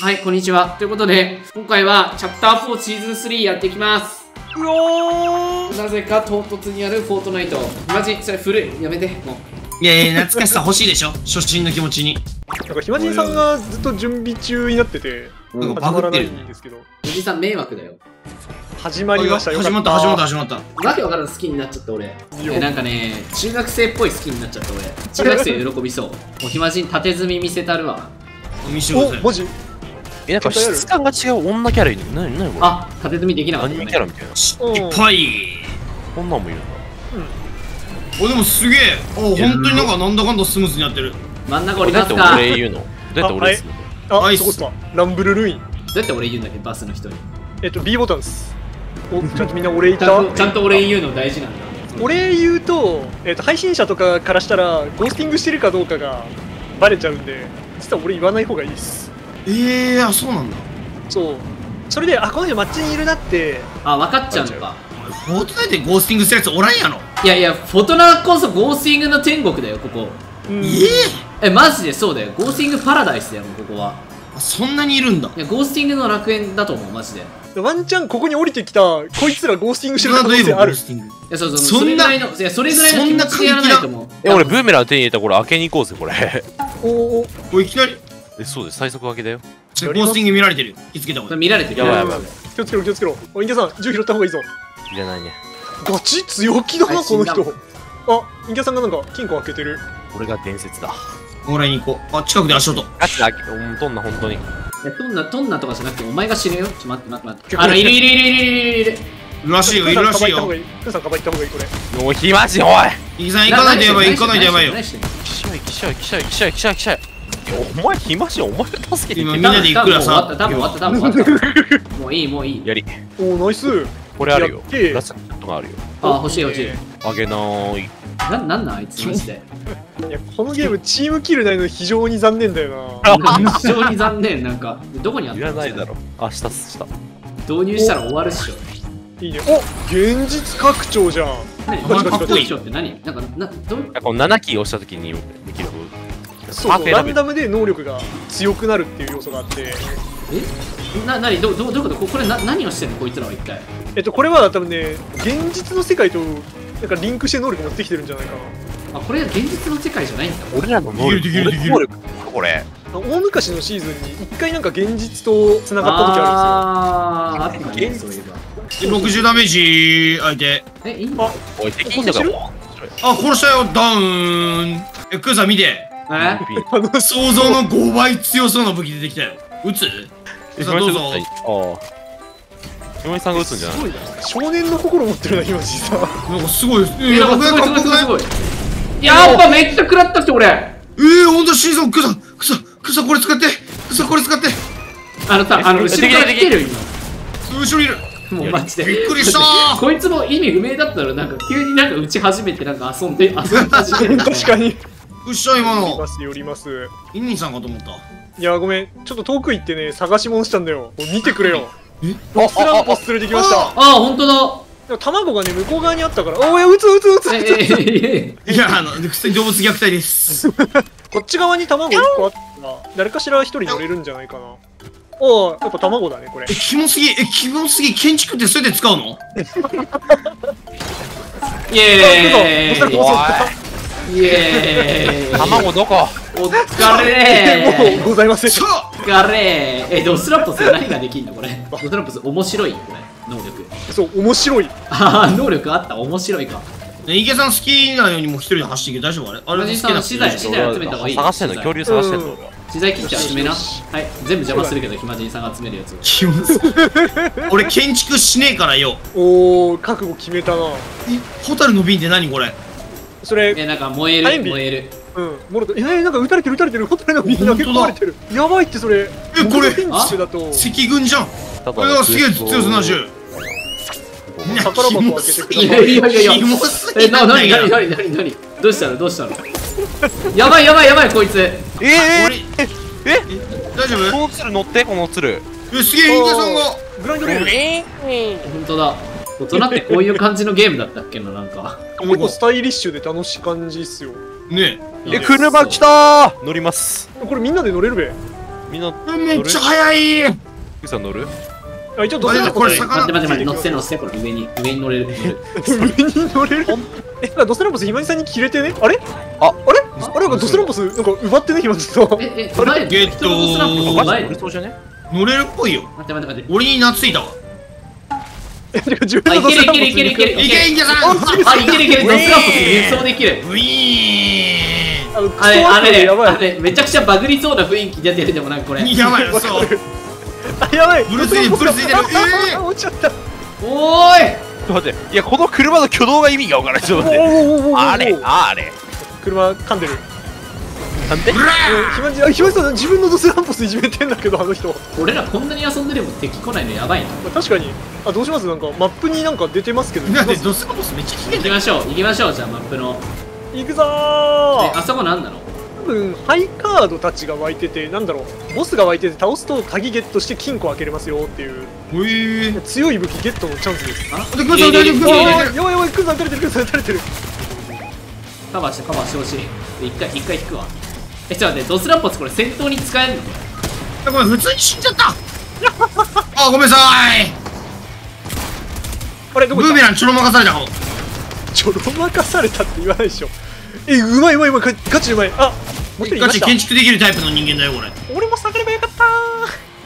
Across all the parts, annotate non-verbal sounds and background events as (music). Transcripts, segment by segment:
はい、こんにちは。ということで、今回はチャプター4シーズン3やっていきます。うおーなぜか唐突にあるフォートナイト。マジ、それ古い。やめて。もう。いやいや懐かしさ欲しいでしょ？(laughs) 初心の気持ちになんかひまじんさんがずっと準備中になっててなんか始まらないバグってるんですけどおじさん迷惑だよ。始まりましたよ始まった始まった始まったわけわからん好きになっちゃった俺。よえ、なんかね、中学生っぽい好きになっちゃった俺。中学生喜びそう。もう暇人縦積み見せたるわ。見してくださいおマジ？え、なんか質感が違う。女キャラいるの何何これ？あ、縦積みできなかアった、ニメキャラみたいな。うん。いっぱい。こんなんもいるんだ。おでもすげえ。お本当になんかなんだかんだスムーズにやってる。真ん中降これだってりますか俺言うの。どうやって俺ですの。あアイス。そこっすかランブルルイン。どうやって俺言うんだっけバスの人。に。えっと B ボタンです。おちゃんとみんなお礼言っちゃんと、ちゃたんと俺言うの大事なんだ。お礼言うと,、えっと配信者とかからしたらゴースティングしてるかどうかがバレちゃうんで実は俺言わない方がいいですええー、あそうなんだそうそれであこの人マッチにいるなってあ、分かっちゃうのか。フォートナイトでゴースティングするやつおらんやろいやいや、フォトナこそゴースティングの天国だよ、ここ。うんえええ、マジで？そうだよ。ゴースティングパラダイスだよ、もうここは。あそんなにいるんだいや、ゴースティングの楽園だと思う、マジで。いワンチャンここに降りてきたこいつらゴースティングしてる可能性あるゴースティングや、そうそう、そんなそれぐらいの、いや、それぐらいの気持ちでやらないと思う。え、俺ブーメラン手に入れた頃開けに行こうぜ、これ。おおおいきなりえ、そうです。最速開けだよ。ゴースティング見られてるよ気づけた方がいい見られてる。やばいやばいやばい。気をつけろ気をつけろおインキャさん銃拾った方がいいぞいらないね。ガチ強気だなはいこの人あインキャさんがなんか金庫開けてる俺が伝説だ。もらいに行こうあ近くで足音ガチで開け、うん、とんな、本当に。いや、トンナ、トンナとかじゃなくて、お前が死ぬよ。ちょっと待って待って待って。あの、いるいるいるいるいるいるいる。いるらしいよいるらしいよクーさんかばいった方がいいこれもう暇じおいイキさん行かないとやばい行かないとやばいよ何してんの？きしゃい、きしゃい、きしゃい、きしゃい、きしゃい、お前暇じお前が助けて今くれみんなで行くからさ多分終わった、多分終わった、多分終わった。もういい、もういい。やり。おおナイスこれあるよラストがあるよ。あ、欲しい欲しい。あげなーい。な、なんなんあいつマジで。(laughs) いやこのゲームチームキルないの非常に残念だよ非常に残念、なんか。どこにあっいたのらないだろ。明日した。導入したら終わるっしょ。ないいねお現実拡張じゃん何？あまりかっこいいどうって何？なんか、な、どう？この7キー押した時にできる。そうそうランダムで能力が強くなるっていう要素があって。え？な、なに、ど、ど、どういうこと？ここれな、何をしてんの？こいつらは一体。えっとこれは多分ね現実の世界となんかリンクして能力持ってきてるんじゃないかな。あ、これが現実の世界じゃないんだ。俺らの能力。できるできるこれ。大昔のシーズンに一回なんか現実と繋がった時ああー、あったね、そういえば。で60ダメージ相手。え、いいのおい、敵いんのかも。あ殺したよ。ダウン。えクーさん見てえ？想像の5倍強そうな武器出てきたよ。撃つ？さんどうぞ。ああ。ひまりさんが撃つんじゃない？すごいな少年の心持ってるな今じさなんかすごいええ、なんかすごいすごい？すごいすごい。い。やっぱめっちゃ食らったって俺。えー、ほんとシーズンクーさんクーさんクーさんこれ使ってクーさんこれ使って。あのさ、あの、後ろから来てる後ろにいる今。もうマジで。びっくりしたー。こいつも意味不明だったら、なんか急になんか打ち始めて、なんか遊んで、遊び始める。確かにうっしゃ今の。寄ります寄ります。インニンさんかと思った。いやごめん。ちょっと遠く行ってね探し物したんだよ。見てくれよ。え？ボスランポス連れてきました。ああ、ほんとだ。卵がね向こう側にあったから。おい撃つ撃つ撃つえ、撃つえ、え、いやあの普通に動物虐待です。(laughs) こっち側に卵1個あったら誰かしら1人乗れるんじゃないかな。おおやっぱ卵だねこれ。えキモすぎえキモすぎ建築ってそれで使うの？イエーイイエーイ。卵どこ？お疲れ。もうございません。疲れ。え、ドスラップス何ができんの？これ。ドスラップス面白い。これ。能力。そう面白い。ああ、能力あった？面白いか。ね池さん好きなようにもう一人で走っていけ大丈夫あれ？あれ好きな資材資材集めた方がいい。探してんの？恐竜探してんの？資材切って集めな。はい。全部邪魔するけど、暇人さんが集めるやつを。キモす俺建築しねえからよ。おお覚悟決めたな。えホタルの瓶って何これ？それえ、なんか燃える、燃える。うん。モロトえー、なんか撃たれてる撃たれてる。ホタルのみんな結構れてる。やばいってそれ。えこれ赤軍じゃん。たこれがすげえ強さな銃宝箱開けいいやいやいやいや。キモすえ、な、ぎななになになになになに？どうしたの？どうしたの？やばいやばいやばいこいつ。ええ俺。え大丈夫？この鶴乗ってこの鶴。えすげえ池さんが。グランドレール。ほんとだ。大人ってこういう感じのゲームだったっけな、なんか。結構スタイリッシュで楽しい感じっすよ。ね。え車来たー。乗ります。これみんなで乗れるべ。みんなめっちゃ速い。富士山乗る？あ一応ドスランポスこれ魚待って待って待って乗って乗ってこれ上に上に乗れる。上に乗れる？(laughs) えなんかドスランポスひまじさんに切れてね？あれ？ああれ？あれなんかドスランポスなんか奪ってね？ひまじさん。ええうまいゲットー。乗れそうじゃね？乗れるっぽいよ。待って待って待って。俺に懐いたわいのドけるいけるいけるいけるいけいけさんあいけるいける。ドスランプ輸送できる。ウィーン。あれあれねやばい。あれめちゃくちゃバグりそうな雰囲気出てるでもなんかこれ。やばいよそう。あやばい。ブルースリーブルースリー出るえーあ落ちちゃったおーい。ちょっと待って。いやこの車の挙動が意味がわからない。ちょっと待って。あれあれ。車噛んでるなんで？ひまじあひまじさん自分のドスランポスいじめてんだけどあの人。俺らこんなに遊んででも敵来ないのやばいな。まあ確かに。あどうします？なんかマップになんか出てますけどーだってドスカボスめっちゃヒゲてる。行きましょう行きましょうじゃあマップの。行くぞー！えあそこなんなの？多分ハイカードたちが湧いててなんだろう。ボスが湧いてて倒すと鍵ゲットして金庫開けれますよっていう。ほえー。強い武器ゲットのチャンスです。あでください大丈夫おいおい。大丈夫やばいやばいクンさん撃たれてるクンさん撃たれてる。カバーしてカバーしてほしい。で一回一回引くわえちょっと待ってドスランポスこれ戦闘に使えんの？ごめん普通に死んじゃった。あごめんなさい。あれどこブーメランちょろまかされたかも。たちょろまかされたって言わないでしょ。えうまいうまいうまい。ガガチうまい。あガチ建築できるタイプの人間だよこれ。俺も下がればよかった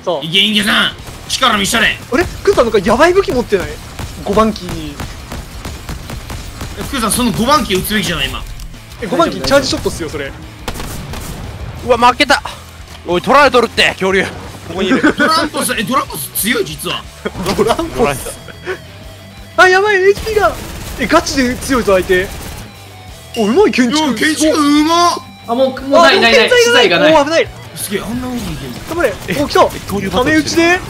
そう。いけいけさん力見したれ。あれ？クンさんなんかヤバい武器持ってない？5番キー福さんその5番機撃つべきじゃない今。え5番キーチャージショットっすよそれうわ負けた。おい取られとるって恐竜。ここにいる。ドランポスえドランポス強い実は。ドラン取ポス。あやばい HP が。えガチで強いぞ相手。おうまい建築。よ建築うまっ。あもうもうないないない。資材がない。お危ない。すげえあんないけん頑張れ。お来た。恐竜ため打ちで。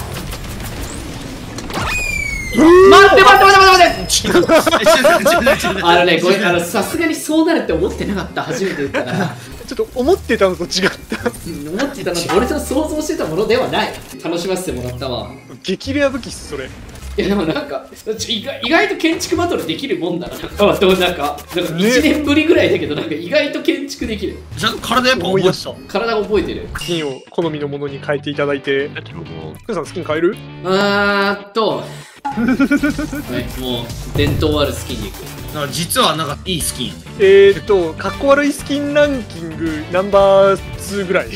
待って待って待って待って。(laughs) ちょっとちょっとちょっとちょっと。あのねごめんあのさすがにそうなるって思ってなかった。初めて言ったからちょっと思ってたのと違った。うん思ってたのと俺と想像してたものではない。楽しませてもらったわ。激レア武器っすそれ。いやでもなんかちょ意外意外と建築バトルできるもんだな。なんかなんかなんか1年ぶりぐらいだけどなんか意外と建築できる。ちゃんと体やっぱ覚え思い出した。体覚えてる。スキンを好みのものに変えていただいて。クンさんスキン変える？あーっとはいもう伝統あるスキンに行く。実はなんかいいスキンえーっとかっこ悪いスキンランキングナンバー2ぐらい。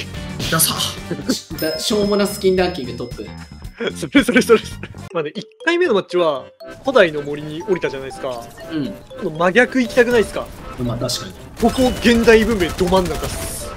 ダサ。だしょうもなスキンランキングトップ。それそれそれ。まあね1回目のマッチは古代の森に降りたじゃないですか。うん。この真逆行きたくないですか？まあ確かに。ここ現代文明ど真ん中っす。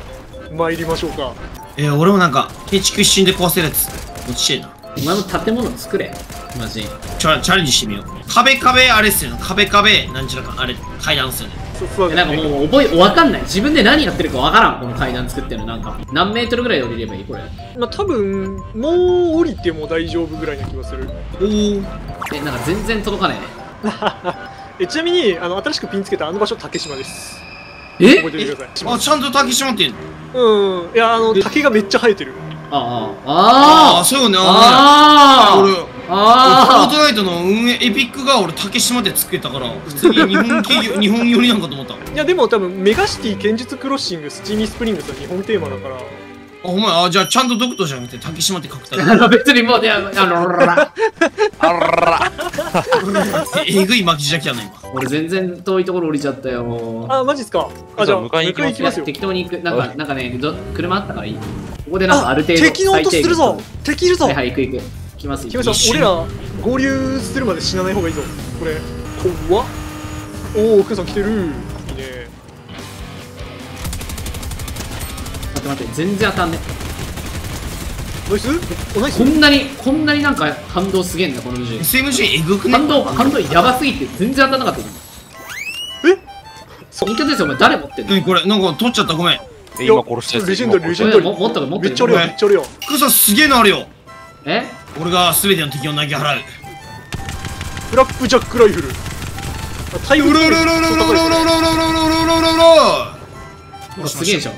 参りましょうか。えー、俺もなんか建築一瞬で壊せるやつ。落ちてえな今の建物作れ。マジ。チャチャレンジしてみよう。壁壁あれっすよね。壁壁なんちゅうかあれ階段っすよね。そそうえなんかもう覚えわかんない。自分で何やってるかわからん。この階段作ってるの。なんか何メートルぐらいで降りればいい？これ。まあ多分もう降りても大丈夫ぐらいな気がする。おおえなんか全然届かないね。(laughs) えちなみにあの新しくピンつけたあの場所竹島です。え？覚えてください。あちゃんと竹島ってんの？うん。いやあのえ竹がめっちゃ生えてるああ。ああ。あそうよねああ。俺フォーあトナイトの運営エピックが俺竹島で作ったから普通に日本企業 (laughs) 日本寄りなんかと思った。あいやでも多分メガシティ剣術クロッシングスチーミースプリングスの日本テーマだからほんまや。あじゃあちゃんとドクトじゃなくて竹島って書くたら (laughs) あの別にもうねあのあのあらええぐい巻きじゃきやな今俺全然遠いところ降りちゃったよあマジっすかあじゃあ迎えに行きます迎え行きますよ適当に行くなんかなんかねど車あったからいいここでなんかある程度敵の音するぞ敵いるぞはいはい行く行く来ますキムさん一瞬俺ら合流するまで死なない方がいいぞこれ怖っおおクンさん来てるって待って全然当たんね。ナイス？おナイスこんなにこんなになんか反動すげえんだこの銃 SMG えぐくね？反動反動やばすぎて全然当たんなかった。え？本当ですよお前誰持ってんの？何これなんか取っちゃった？ごめん。え今殺したやつ。レジェンドジェンこド持っ持っめっちゃあるめっちゃあるよクソすげえのあるよ。え？俺が全ての敵を投げ払う。ブラックジャックライフル。あタイムうろうろうろうろうろうろうろうろうろうろうろうろうろうろすげえでしょ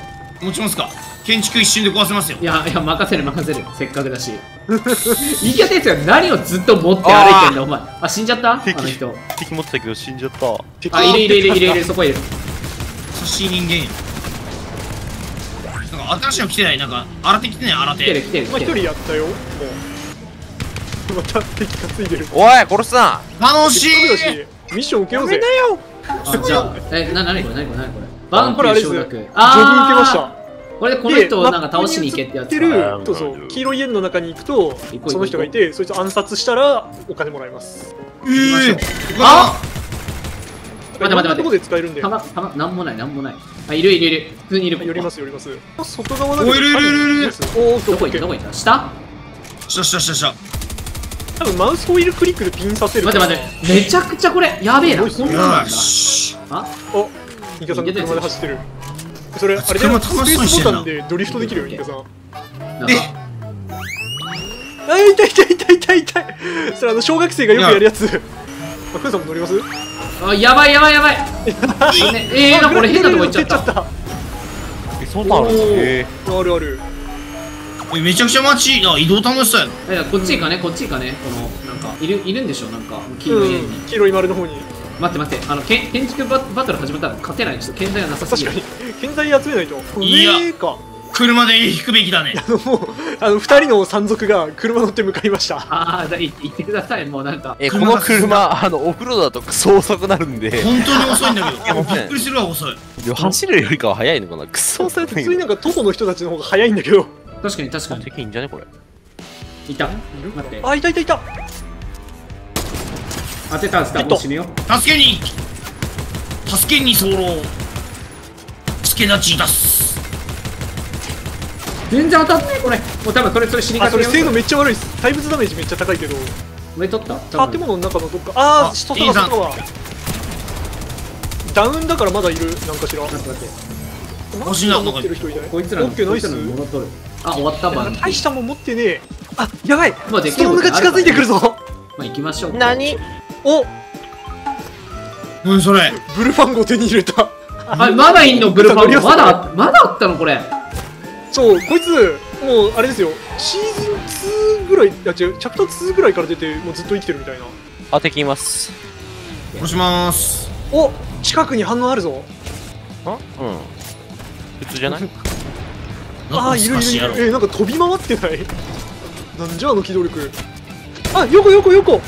持ちますか？建築一瞬で壊せますよ。いやいや任せる任せる。せっかくだし。言 (laughs) い方ですよ。何をずっと持って歩いてんだお前。あ死んじゃった？あの敵人。敵持ってたけど死んじゃった。敵あいるいるいるいるいるそこいる。優しい人間やなんか新しいの来てない？なんか新手来てない？新来てる手来てる来てる。まあ一人やったよ。もう。(laughs) また敵担いでる。おい殺すな。楽しい。ミッション受けようぜ。あじゃあえな何これ何これ何これ。バンこれあれです。承諾ジョブ受けましたこれでこの人をなんか倒しに行けってやつでかマップに映ってるそうそう黄色い円の中に行くとその人がいてそいつを暗殺したらお金もらえます。えーあ待って待って待って。いろんなとこで使えるんで弾弾なんもないなんもない。あいるいるいる。普通にいる。寄ります寄ります。外側だけおいるいるいる。いる。おーどこ行ったどこ行った下したしたしたした多分マウスホイールクリックでピンさせる。待って待って。めちゃくちゃこれやべえな。こんあ？おニカさん逃げてる車で走ってるそれあれだ車よ楽しスペーそうにしてんなスボタンでドリフトできるよニカさん。なんかあ痛い痛い痛い痛い痛い。それあの小学生がよくやるやつ。あクンさんも乗ります？あやばいやばいやばい。ねえー、なんか俺変なとこ行っちゃった。えそんなんあるんですえあるある。えめちゃくちゃ街な移動楽しそうやな。えこっち行かねこっち行かね。このなんかいるいるんでしょなんか黄色い黄色い丸の方に待って待ってあのけん建築ババトル始まったら勝てない。ちょっと建材がなさすぎる。確かに。建材集めないと。いや上か。車で引くべきだね。もうあの二人の山賊が車乗って向かいました。ああ行ってください。もうなんか。えこの車あのオフロードだとクソ遅くなるんで。本当に遅いんだけやどびっくりするわ遅い。走るよりかは速いのかな。クソ遅い普通になんか徒歩の人たちの方が早いんだけど。確かに確かに。敵いいんじゃねこれ。いた。待って。あいたいたいた当てたんすか？もう死ぬよ助けに。助けに候助立ち出す。全然当たんないこれ。もう多分これそれ死にかけよあそれ精度めっちゃ悪いです。対物ダメージめっちゃ高いけど。上取った建物の中のどっか。あああ外いいじゃん側外側ダウンだからまだいるなんかしら。待って待って。星の中持ってる人いないこいつらのオッケーナイス。こいつらのモノトルあ終わったバン大したもん持ってねえ。あやばい。まあでストームが近づいてくるぞ。まあ行きましょう。何？お。何それ？ブルファンゴ手に入れた。あまだいんの？ブルファンゴ。まだまだあったのこれ。そうこいつもうあれですよ。シーズン2ぐらいいや違うチャプター2ぐらいから出てもうずっと生きてるみたいな。あ敵います。押します。お近くに反応あるぞ。あ？うん。普通じゃない？(laughs) ああいるいるいる。えなんか飛び回ってない。なんじゃあの機動力。あ横横横。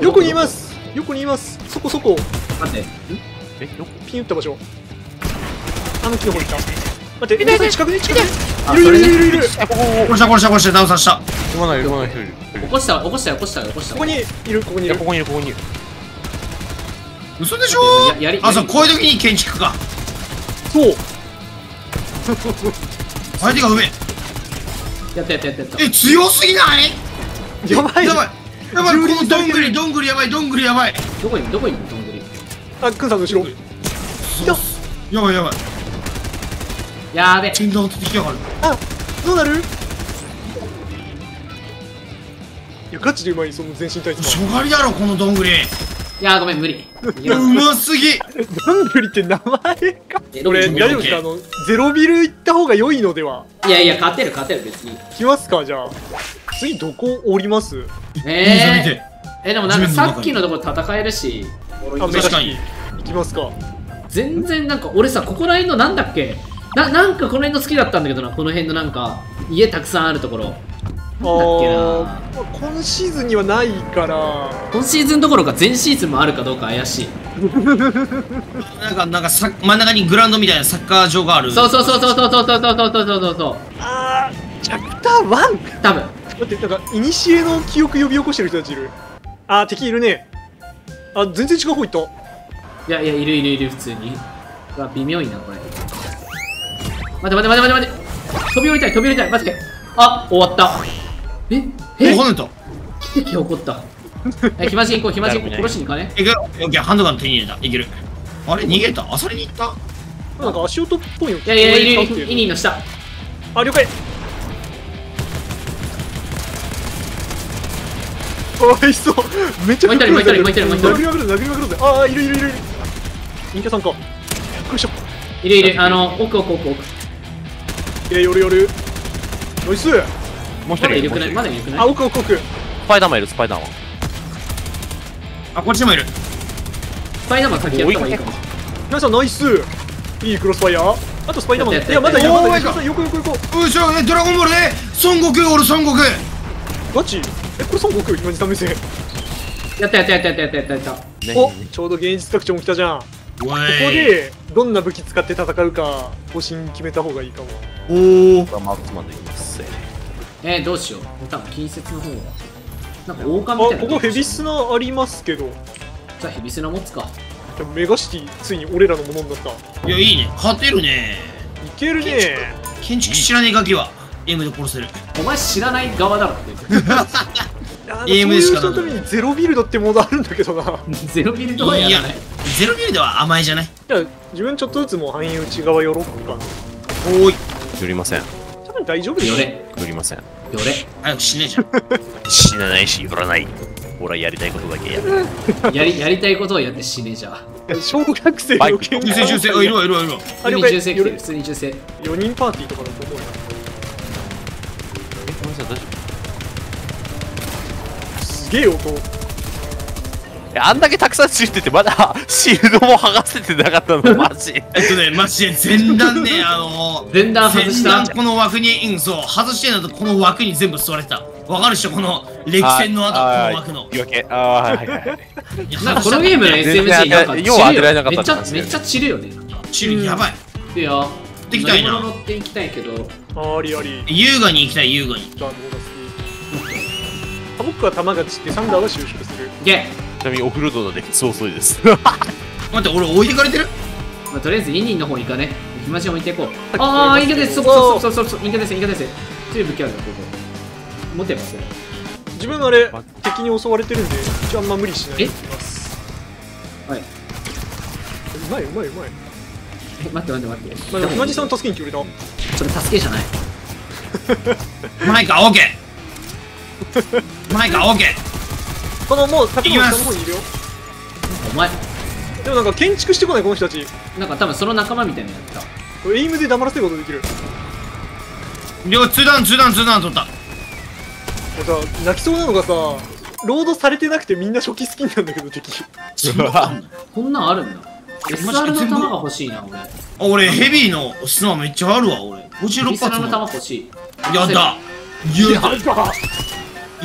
横にいます横にいます。そこそこ。待って。えよピン打った場所。あの木の方にいた。待って皆さん近くに近くにあい。るいるそれねいるいる。殺した殺した殺したダウンさせた読まない読まない人いる起こした起こした。よ起こしたよ起こした。ここにいるここにいる。ここにいるここにいる。嘘でしょ？ややりあそうこういう時に建築か。そう。相手が上。やったやったやったやった。え強すぎない？やばい。やばいやばいこのどんぐりどんぐりやばいどんぐりやばい。どこにどこにどんぐり？あくんさんの後ろやばいやばい。やーべ天道ってきやがるあどうなる？いやガチでうまいその全身タイツしょがりだろこのどんぐり。いやーごめん無理。うますぎ。どんぐりって名前か。これ大丈夫ですか？あのゼロビル行った方が良いのでは。いやいや勝てる勝てる別に。来ますかじゃあ次どこ降ります？えてー、えでもなんかさっきのとこ戦えるし。あ確かに。行きますか。全然なんか俺さここら辺のなんだっけ？ななんかこの辺の好きだったんだけどな。この辺のなんか家たくさんあるところ。なんだっけな。あー今シーズンにはないから。今シーズンどころか前シーズンもあるかどうか怪しい。なんかなんかさ真ん中にグラウンドみたいなサッカー場がある。そうそうそうそうそうそうそうそうそうそう。そうそうあーチャプター 1? 多分待ってなんかイニシエの記憶呼び起こしてる人たちいる。あー敵いるね。あ全然違う方行った。いやいやいるいるいる普通に。うわ微妙いなこれ待て待て待て待て待て。飛び降りたい飛び降りたい。待ってあ終わった。ええ？お跳ねた。奇跡起こった。え暇人行こう (laughs) 暇人行こう。殺しに行かね？いくよ。オッケーハンドガン手に入れた。いける。あれ？逃げた？あそれに行った？なんか足音っぽいのいやいやいるいる。イニーの下。あ了解おいしそう。めっちゃもう一人もう一人もう一人もう一人。殴りまくる殴りまくるぜああいるいるいるいる。陰キャさんか。よいしょ。いるいる。あの奥奥奥奥。えー、よるよる。ナイス。もう一まだいるい？まだいるくない？あ奥奥奥。スパイダーマンいるスパイダーマンあこっちにもいる。スパイダーマン先やった方がいいかも。皆さんナイス。いいクロスファイヤー。あとスパイダーマンやったいやまだいまだいる。やった横横横。うしょえドラゴンボールえ孫悟空。俺孫悟空。ガチ？えこれ孫悟空今地さん目線やったやったやったやったやったやった。やったねおちょうど現実拡張も来たじゃん。ここでどんな武器使って戦うか方針決めた方がいいかも。おおマークスマンでいきますえー、どうしよう。多分近接の方は。なんか王あ冠みたいなここヘビスナありますけど。じゃあヘビスナ持つか。でもメガシティついに俺らのものになったいいやいいね勝てるねけるね建築知らねえガキはエムで殺せる。お前知らない側だろって。(laughs) あそう EM いうしかない。にゼロビルドってモードあるんだけどな。い (laughs) ゼロビルドはやらない。ゼロビルでは甘いじゃない。や自分ちょっとずつもう範囲内側寄ろうか。おーい。寄りません。多分大丈夫でしょよれ。寄りません。よれ。早く死ねえじゃん (laughs) 死なないし寄らない。俺はやりたいことだけやる。やりやりたいことをやって死ねじゃあ。小学生の喧銃声銃声あいるわいるわいるわ。普通に銃声来てる普通に銃声。4人パーティーとかだとげえ音。あんだけたくさんついててまだ (laughs) シールドも剥がせてなかったの (laughs) マジ。えっとねマジで前段ね (laughs) あの前段外した。前段この枠にうんそう外してんだとこの枠に全部座れてた。わかるでしょこの歴戦の後こあの枠の。言い訳。ああはいはいはい。いやなんかこのゲームの SMG なんか要は当てられなかっためっちゃめっちゃ散るよね。たチルやばい。いや乗できたいな。り物乗っていきたいけど。ありあり。優雅に行きたい優雅にあ僕は玉が散ってサンダーが就職する。いけちなみにオフロードのでそう遅いです。待って俺置いてかれてる？まあ、とりあえずイニンの方行かね。暇人置いていこう。ああインカです。そこそこそこそこインカですインカです。強い武器あるよここ。持ってます？自分あれ敵に襲われてるんで一応あんま無理しないでえ？いきます。はい。うまいうまいうまい。え待って待って待って。まあでもひまじさん助けに来てくれた。それ助けじゃない。(laughs) マイカオーケーマイカオーケこのもう建物行きます。下の方にいるよ。お前。でもなんか建築してこないこの人たち。なんか多分その仲間みたいなのやった。エイムで黙らせることできる。ー両ツーダウンツーダウンツーダウン取った。もうさ泣きそうなのがさロードされてなくてみんな初期好きなんだけど敵。こんなんあるんだ。SR の弾が欲しいな俺。あ俺ヘビーの砂めっちゃあるわ俺。ビ56スラの発も弾欲しい。やだやだ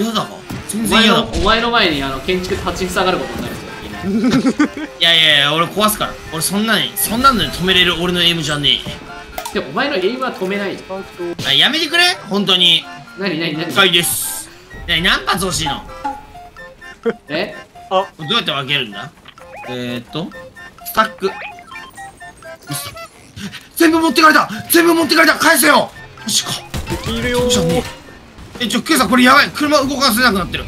やだか全然やだ。のお前の前にあの建築立ちふさがることになるぞ (laughs) いやいやいや俺壊すから。俺そんなにそんなので止めれる俺のエイムじゃねでもお前のエイムは止めないあやめてくれ。本当に。何何何？深いです。何何発欲しいの？(laughs) え？どうやって分けるんだ？えー、っと。スタック。全部持ってかれた。全部持ってかれた。返せよ。マジか。敵いるよそうじゃねええちょケイさんこれやばい。車動かせなくなってる。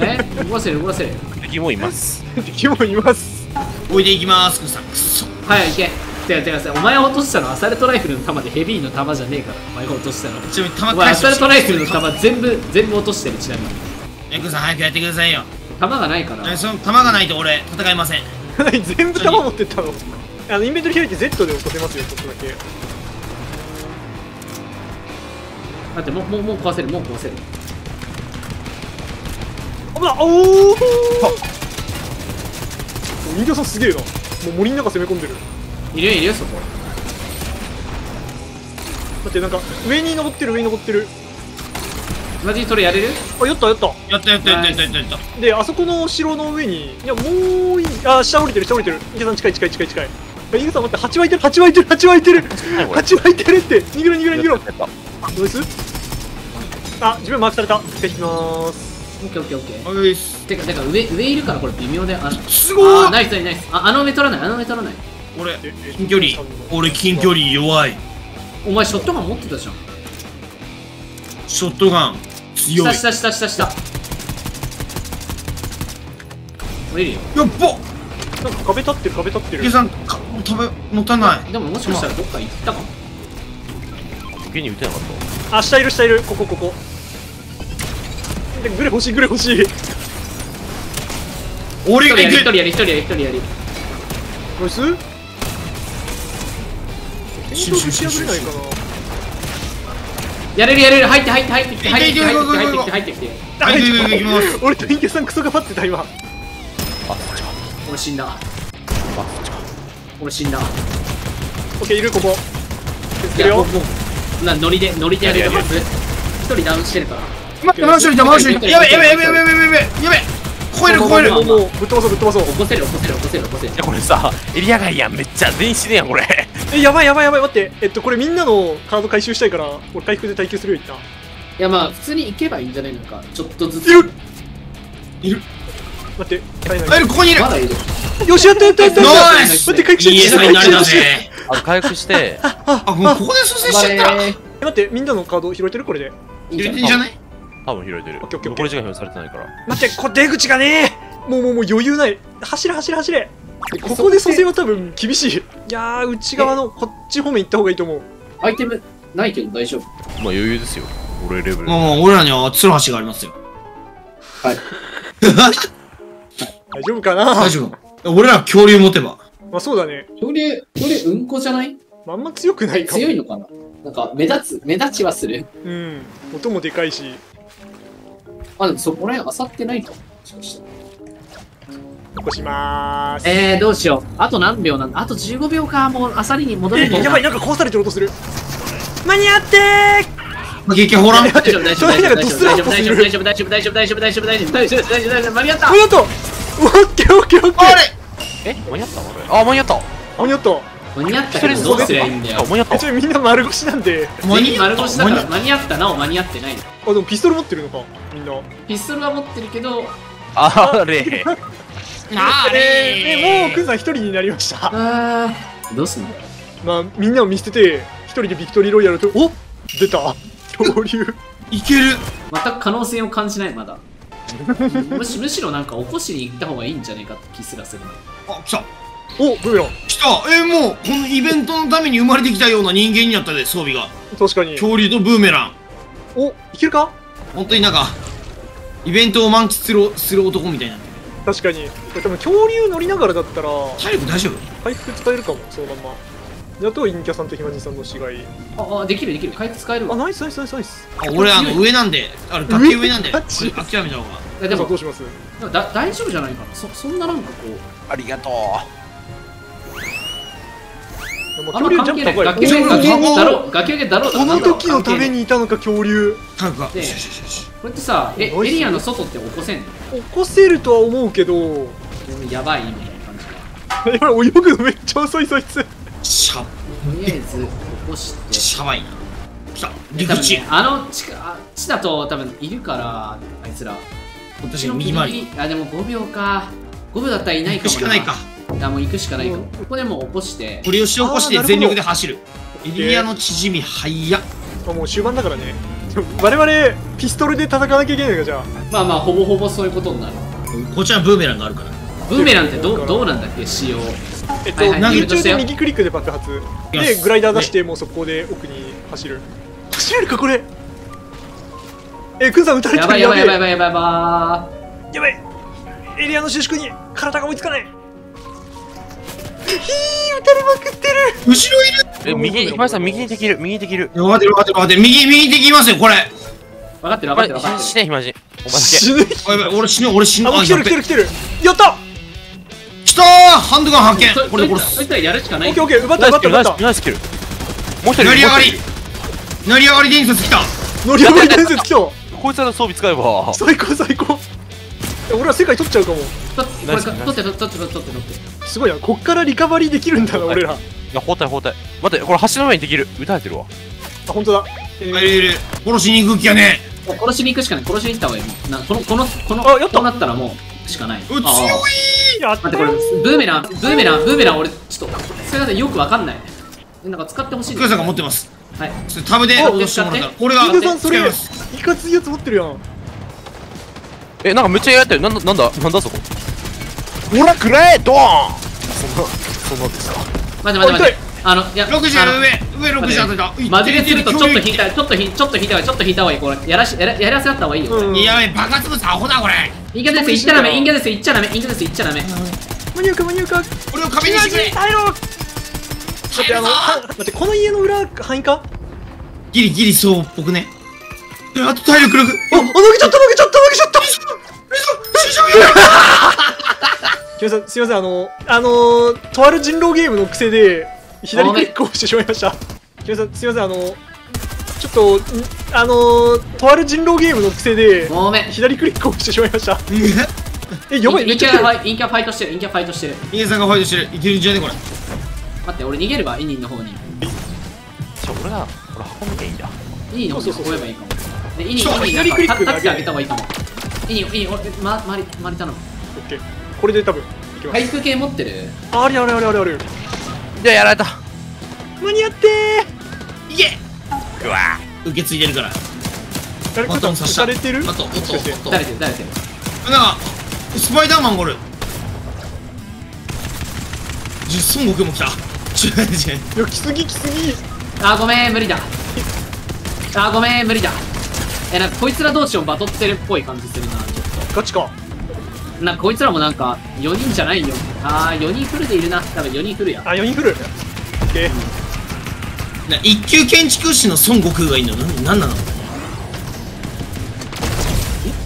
え動かせる動かせる。敵もいます。敵もいます。置いていきます。クさんくそ。はい行け。てかてかさお前が落としたのはアサルトライフルの弾でヘビーの弾じゃねえから。お前が落としたのちなみにお前ア弾返してほしい。サルトライフルの弾全部全部落としてるちなみに。えクさん早くやってくださいよ。弾がないから。えその弾がないと俺戦いません。(laughs) 全部弾持ってったの？あのインベントリ開いて Z で落とせますよちょっとだけ待ってもうもうもう壊せるもう壊せる。危なおお人形さんすげえな。もう森の中攻め込んでる。いるよいるよそこ。待ってなんか上に登ってる上に登ってる。マジそれやれる？あやったやった。やったやったやったやったやった。であそこの城の上にいやもういいあ下降りてる下降りてる。池さん近い近い近い近い。イゲさん待って蜂湧いてる蜂湧いてる蜂湧いてる。蜂湧いてるって。逃げろ逃げろ逃げろ。やったナイスあ自分マークされた。失礼しまーす。オッケーオッケーオッケー。おいっすてかてか上上いるからこれ微妙で。あすごい。ナイスナイスああの上取らないあの上取らない。俺ええ近距離。俺近距離弱い。お前ショットガン持ってたじゃん。ショットガン強い。下下下下下。降りるよやっばなんか壁立ってる壁立ってる。ケイさんか食べ持たない。でももしかしたらどっか行ったかも。時に撃てなかったあ下いる下いる。ここここ。でグレ欲しいグレ欲しい。俺が行く。一人やり一人やり一人やりナイス。天井ぶち破れないかなやれるやれる入って入って入ってきていけいけ入ってきて入ってきていけいけ入ってきて入ってきてはい行く行く行きます俺とインケさんクソが張ってた今あそっちか俺死んだ。あっちか。俺死んだ。オッケーいるここ。いやもうもうなノリでノリでやれるはず一人ダウンしてるから。待って真後ろいた真後ろいた。やべやべやべやべやべやべやべ超える超える。もうぶっ飛ばそうぶっ飛ばそう。起こせる起こせる起こせる起こせる。いやこれさエリア外やん。めっちゃ全員死ねやんこれ。えやばいやばいやばい。待って。えっとこれみんなのカード回収したいから俺回復で耐久するよいったいやまあ普通に行けばいいんじゃない？のかちょっとずつ。いる。いる。待って。体内あいるここにいる。まだいる。よしやったやったやった。やったナイス。待って回復して。いい餌になりだぜ。あの回復して。(laughs) あもうここで蘇生しちゃった。らえ待ってみんなのカード拾えてるこれで。入いいんじゃないれてんじゃない？多分拾えてる。オッケーオッケーオッケー。残り時間表示されてないから。待ってこれ出口がねえ。もうもうもう余裕ない。走れ走れ走れ。ここで蘇生は多分厳しい。いやー内側のこっち方面行った方がいいと思う。アイテムないけど大丈夫。まあ余裕ですよ。俺レベルまあまあ俺らにはツルハシがありますよ。はい (laughs) 大丈夫かな？大丈夫。俺ら恐竜持てば。まあそうだね。恐竜恐竜うんこじゃない？まああんま強くないかも。強いのかな？なんか目立つ目立ちはする。うん。音もでかいし。あでもそこら辺漁ってないかももしかしたら起こしまーす。えー、どうしよう。あと何秒なんあと15秒か。もうあさりに戻えるのやばい。なんか壊されてる音する。間に合って激ホラン大丈夫。大丈夫大丈夫大丈夫大丈夫大丈夫大大丈夫大丈夫大丈夫大丈夫大丈夫大丈夫大丈夫大丈夫大丈夫大丈夫間に合った間に合ったオッケーオッケーオッケー。あれ。え間に合った？俺。あ間に合った。間に合った。間に合ったけど。どうすりゃいいんだよあ間に合ったえちなみにみんな丸腰なんで。全員丸腰だから間に間に合ったなお間に合ってないの。あでもピストル持ってるのかみんな。ピストルは持ってるけど。あれ。なあえもうクンさん一人になりました。あー。どうすんだよまあみんなを見捨てて一人でビクトリーロイヤルとお出た。恐竜。いける。全く可能性を感じないまだ (laughs) むしむしろなんか起こしに行った方がいいんじゃないかって気すらするあ来た。おブーメラン来た。えもうこのイベントのために生まれてきたような人間になったで装備が。確かに。恐竜とブーメラン。おいけるか？本当になんかイベントを満喫するする男みたいな確かに。これ多分恐竜乗りながらだったら体力大丈夫？回復使えるかもそのまんまあと陰キャさんとひまじさんの死骸。ああできるできる。回復使えるわ。あナイスナイスナイス。ナイスあ俺あの上なんであれ崖上なんで (laughs) 諦めた方が。えでもでもどうします？だ大丈夫じゃないかな。そそんななんかこう。ありがとでもあんま恐竜ジャンプ関係ない高い崖上おだろ。う崖上だろ。うこの時のためににいたのか恐竜？タンクがこれってさえエリアの外って起こせんの？起こせるとは思うけど。うんやばいみたいな感じか。(laughs) 今泳ぐのめっちゃ遅いそいつシャとりあえず起こして。シャバいな。来た。多陸地分ね、あの地下あ地だと多分いるからあいつら。確かに右回り。あでも5秒か。5秒だったらいない行かもくしかないか。いやもう行くしかないかここでもう起こして。これをし起こして全力で走る。エリアの縮み早っ。あもう終盤だからね。我々ピストルで戦わなきゃいけないのかじゃあ。まあまあほぼほぼそういうことになる。こっちはブーメランがあるからブーメランってどうどうなんだっけ？仕様えっと、はいはい。空中で右クリックで爆発。よでしグライダー出してもう速攻で奥に走る。走れるかこれ？えクンさん撃たれてやばいやばいやばいやばいやばやばい。エリアの収縮に体が追いつかない。ひー撃たれまくってる。後ろいる。うえ右ひまりさん右にできる。右にできる。分かってる分かってる分かって。る右右敵いますよこれ。ー分かってる分かまってる分かって死ねひまじお前死ぬ俺死ぬ俺死ぬあ来てる来てる来てる。やった来たーハンドガン発見。これで殺す。そいつらやるしかない。オッケーオッケー奪ったナイ奪った奪った。スキルナイスキル。もう一人成り上がり。もう一成り上がり伝説来た。乗り上がり伝説来た。人こいつらの装備使えば。最高最高。え俺は世界取っちゃうかも。取って取って取って取って取って。すごいな。こっからリカバリーできるんだな俺ら。あいや包帯包帯。待ってこれ橋の上にできる。撃たれてるわ。本当だ。殺しに行く気やね。殺しに行くしかない。殺しに行った方がいい。なこのこのこのあやった。こうなったらもうしかない。う強いああ。やった待ってこれブーメランブーメランブーメラン俺ちょっとそれがねよくわかんない。なんか使ってほしいん福田さんが持っってます。はい。ちょっとタブでお脅してもらったら俺がインドさんそれ使います。いかついやつ持ってるやん。えなんかめっちゃやってる。なんだなんだ？なんだそこ？ほらくらえドーン。そんなそんなでした待って待って待ってあのいや60あの上上60当てた。マジでするとちょっと引いたたちょっとひちょっと引いた方がいいちょっと引いた方がいい。これやらしやらやらせあった方がいいよ、うん。やべ爆発物アホだこれ。インカですいっちゃダメ。インカですいっちゃダメ。インカですいっちゃダメ。間に合うか間に合うか俺を壁にしてくれ。耐えろ待ってあのは待ってこの家の裏範囲か？ギリギリそうっぽくね。えあと体力力。あ、あ、投げちゃった投げちゃった投げちゃった。すいません、あの、あのー、とある人狼ゲームの癖で、左クリックをしてしまいました。すいませんすいませんあのちょっとんあのとある人狼ゲームの癖でごめん。左クリックをしてしまいました。え？やばいめっちゃ来るャファイ陰キャファイトしてる陰キャファイトしてる。イエさんがファイトしてる。いけるんじゃねこれ。待って俺逃げればイニンの方に。じゃあ俺が俺運んなきゃいいんだ。イニンの方に運べばいいかも。でイニンそうイニンなん左クリックかタタッチ上げた方がいいかも。イニンイニン俺ままりまり頼む。オッケー。これで多分いきます。回復系持ってる？あれあれあれあれあれじゃあやられた。間に合っていけうわ受け継いでるから。ー誰かさんバトン刺した。されてる？あとおっとおっとおっと誰てる誰てるなんかスパイダーマンがおるじ孫悟空も来た。違う違ういや来すぎ来すぎ。あごめん無理だ。あごめん無理だ。えなんかこいつら同士をバトってるっぽい感じするなちょっガチか。となんかこいつらもなんか4人じゃないよ。あー4人フルでいるな。多分4人フルや。あ4人フル。オッケー。な一級建築士の孫悟空がいんの？ななんなの？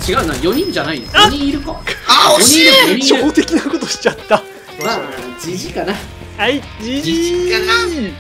違うな。4人じゃないよ。あ！4人いるか？あ惜しい！4人いる4人いる。初歩的なことしちゃった。まあじじかな。はいじじかな。ー